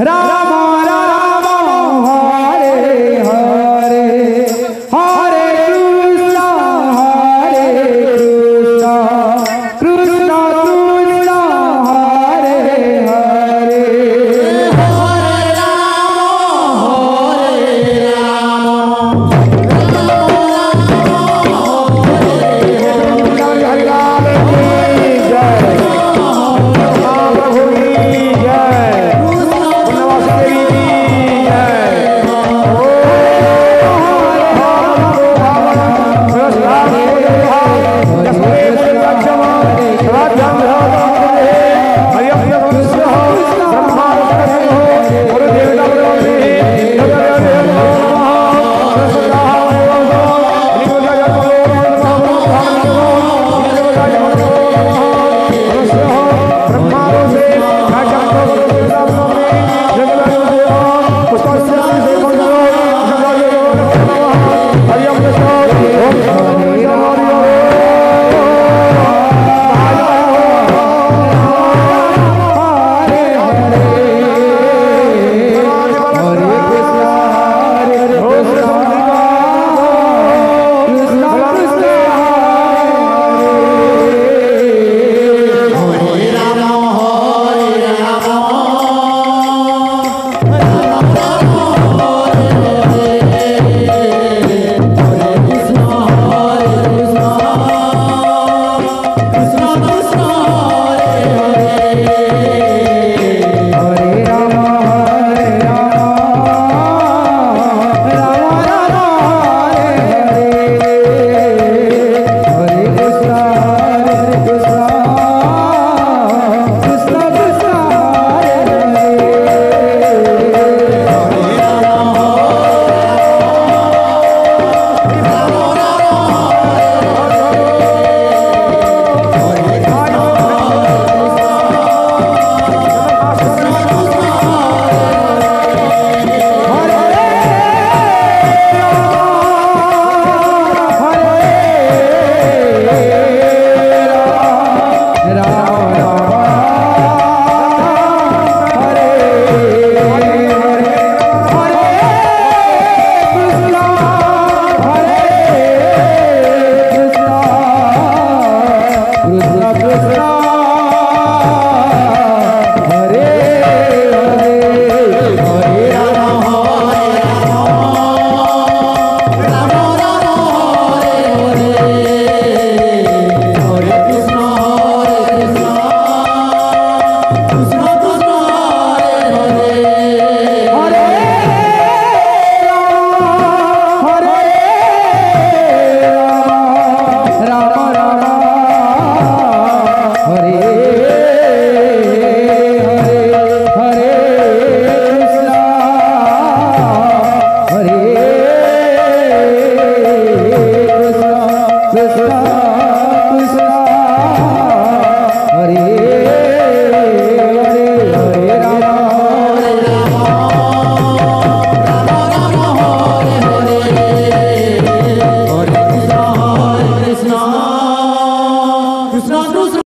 Ram